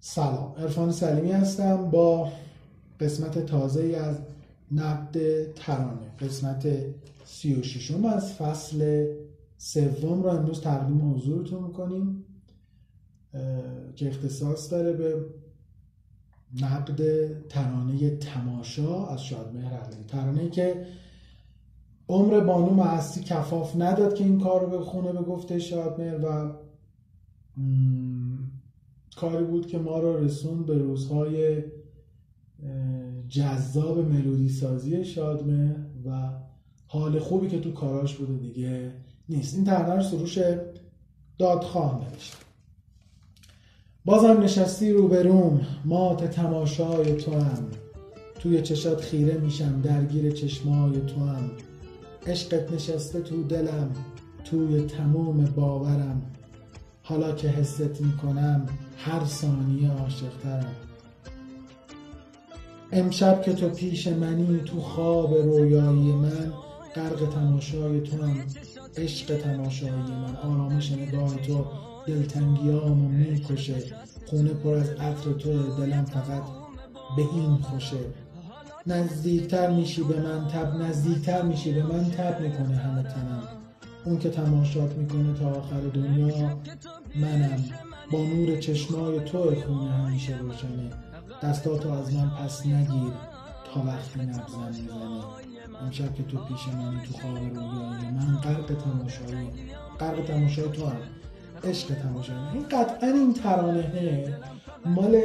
سلام. عرفان سلیمی هستم با قسمت تازه از نقد ترانه قسمت سی و ششم. از فصل سوم رو امروز تقدیم حضورتون می‌کنیم. که اختصاص داره به نقد ترانه تماشا از شادمهر علی ترانه که عمر بانو معصی کفاف نداد که این کار رو به خونه به گفته شادمهر و کاری بود که ما رو رسون به روزهای جذاب ملودی سازی شادمه و حال خوبی که تو کاراش بوده دیگه نیست. این ترانه رو سروش دادخواه نوشت. بازم نشستی روبروم مات تماشای تو هم توی چشات خیره میشم. درگیر چشمای تو هم عشقت نشسته تو دلم. توی تموم باورم. حالا که حست می‌کنم هر ثانیه عاشقترم. امشب که تو پیش منی تو خواب رویایی من غرق تماشای تو عشق تماشایی من. آرامش نگاه تو دلتنگیامو می‌کشه. خونه پر از عطر تو دلم فقط به این خوشه. نزدیکتر میشی به من تب نزدیکتر میشی به من تب می‌کنه همه تنم. اون که تماشات می‌کنه تا آخر دنیا منم. با نور چشمای تو خونه همیشه روشنه. دستاتو از من پس نگیر. تا وقتی نبزن می‌زنی امشب که تو پیش منی تو خواب رویایی من غرق تماشایی. غرق تماشای تو هم. عشق تماشایی. این قطعا این ترانه مال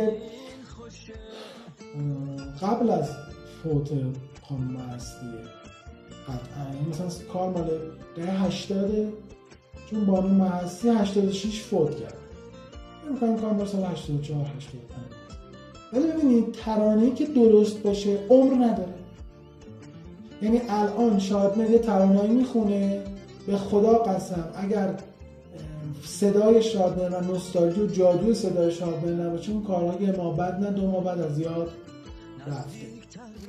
قبل از فوت خانم هستیه. قطعا این مثلا کار مال دهه هشتاده چون بانو محسی 86 فوت کرد. می‌کنم کار مال سال 84 85 ولی ببینید ترانه‌ای که درست باشه عمر نداره. یعنی الان شادمه یه ترانه‌ای می‌خونه به خدا قسم اگر صدای شادمه و نوستالژی و جادو صدای شادمه نباشه اون کارهای ما بعد نه دو ما بعد از یاد رفته.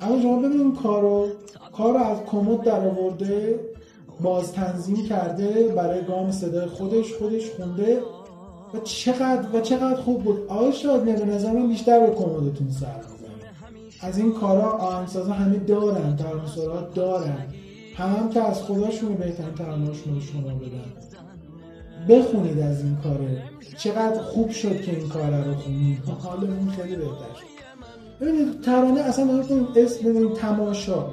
اما شما ببینید کارو کار از کمد در آورده باز تنظیم کرده برای گام صدای خودش خودش خونده و چقدر و چقدر خوب بود. آقای شادمه به نظر من بیشتر به کمدتون سر از این کارا آهنگسازا همه دارن ترانه‌سرا دارن. هم, هم که از خداشون بهترین ترانه‌هاشون رو شما بدن. بخونید از این کاره. چقدر خوب شد که این کار رو خونید حالمون خیلی بهتر شد. ببینید ترانه اصلا نمی‌تونید اسم ببینید تماشا.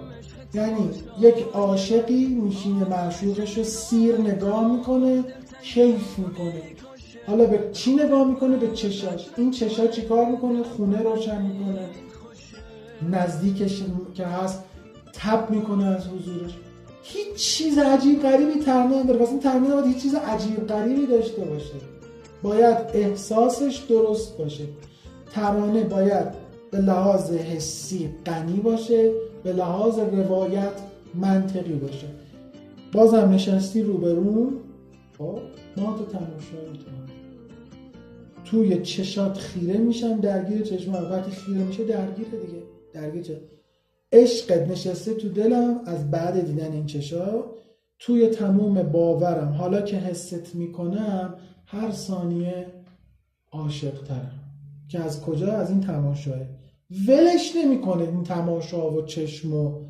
یعنی یک عاشقی میشینه معشوقش رو سیر نگاه می‌کنه کیف می‌کنه. حالا به چی نگاه می‌کنه؟ به چشاش. این چشا چیکار می‌کنه؟ خونه روشن می‌کنه. نزدیکش که هست تب می‌کنه از حضورش. هیچ چیز عجیب غریبی ترانه نداره. واسه ترانه نباید هیچ چیز عجیب غریبی داشته باشه. باید احساسش درست باشه. ترانه باید به لحاظ حسی غنی باشه به لحاظ روایت منطقی باشه. بازم نشستی روبرون خب ما تو تماشای تو. توی چشات خیره میشم درگیر چشم وقتی خیره میشه درگیره دیگه. درگیر عشقت نشسته تو دلم از بعد دیدن این چشا. توی تموم باورم. حالا که حست می‌کنم هر ثانیه عاشق ترم که از کجا؟ از این تماشاه ولش نمی‌کنه این تماشا و چشم و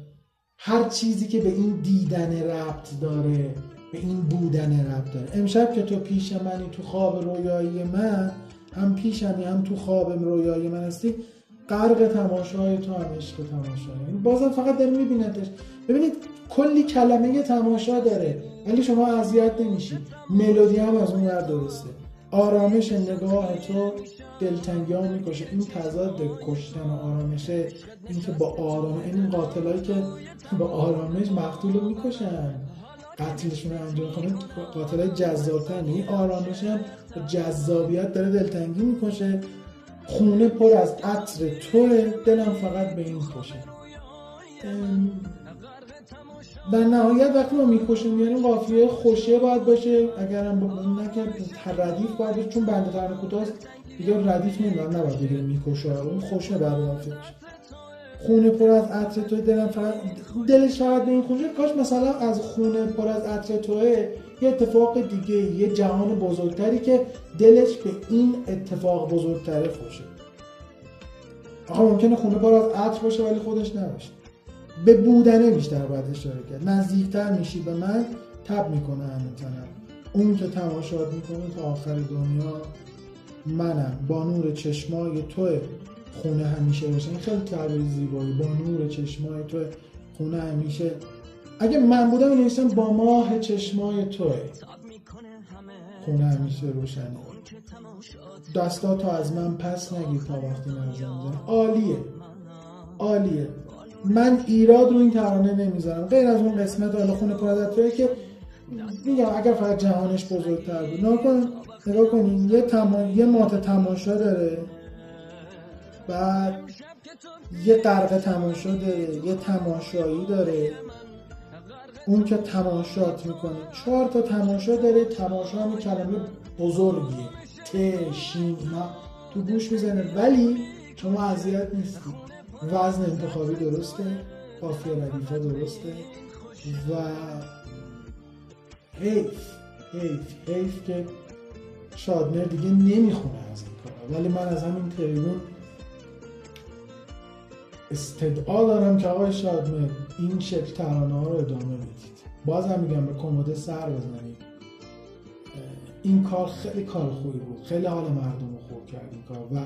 هر چیزی که به این دیدن ربط داره به این بودن ربط داره. امشب که تو پیش منی تو خواب رویایی من هم پیشمی هم تو خواب رویایی من هستی غرق تماشای تو هم عشق تماشای بازم فقط داری میبینتش. ببینید کلی کلمه تماشا داره ولی شما اذیت نمیشی. ملودی هم از اون درسته. آرامش نگاه تو دلتنگی ها می‌کشه. این تضاد کشتن و آرامشه این که با آرامش این قاتلایی که با آرامش مقتول رو می‌کشن. قتلشون رو انجام کنه قاتلای جذابتر این آرامش هم جذابیت داره دلتنگی می‌کشه. خونه پر از عطر توه دلم فقط به این خوشه در نهایت وقتی ما می‌کشیم یعنی قافیه خوشه باید باشه. اگرم با که ردیف باید باشه. چون بنده ترانه کوتاست دیگه ردیف نمی‌دونم نباید دیگه می‌کشه. اون خوشه باید باشه. خونه پر از عطر توه. دلم فقط دلش فقط به این خوشه کاش مثلا از خونه پر از عطر توه یه اتفاق دیگه یه جهان بزرگتری که دلش به این اتفاق بزرگتره خوشه آقا ممکنه خونه پر از عطر باشه ولی خودش نباشه. به بودنه بیشتر باید اشاره کرد. نزدیکتر میشی به من تب می‌کنه همین اون که تماشات می‌کنه تا آخر دنیا منم. با نور چشمای تو خونه همیشه این خیلی تعبیر زیبایی. با نور چشمای تو خونه همیشه. اگه من بودم نوشتم با ماه چشمای توه خونه همیشه روشنه. دستا تو از من پس نگیر تا وقتی نرزم. عالیه. عالیه. من ایراد رو این ترانه نمی‌ذارم. غیر از اون قسمت حالا خونه پرادت که میگم اگر فقط جهانش بزرگتر بود. نگاه نگاه کنین یه, تما... یه مات تماشا داره. بعد یه قرقه تماشا داره یه تماشایی داره. اون که تماشات می‌کنه. چهار تا تماشا داره. تماشا هم کلمه بزرگیه. ت شین تو گوش می‌زنه. ولی شما اذیت نیستی. وزن انتخابی درسته قافیه ردیفه درسته و حیف حیف حیف که شادمر دیگه نمی‌خونه از این کارا. ولی من از همین تریبون استدعا دارم که آقای شادمر این شکل ترانه ها رو ادامه بدید. باز هم میگم به کموده سر بزنید. این کار خیلی کار خوبی بود. خیلی حال مردم رو خوب کرد این کار و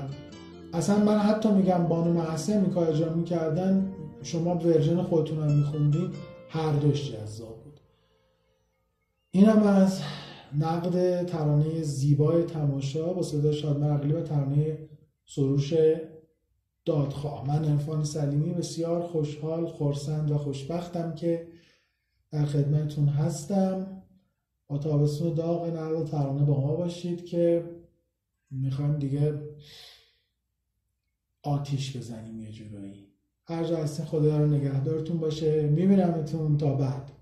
اصلا من حتی میگم بانو محسن این کار اجرا می‌کردن شما ورژن خودتون هم میخوندین هر دوش جذاب بود. این هم از نقد ترانه زیبای تماشا با صدا شادمر عقلی و ترانه سروش دادخواه. من عرفان سلیمی بسیار خوشحال خورسند و خوشبختم که در خدمتتون هستم. با تابستون داغ نقد ترانه با ما باشید که می‌خوایم دیگه آتیش بزنیم یه جورایی. هر جا هستین خدا رو نگهدارتون باشه. میبینمتون. تا بعد.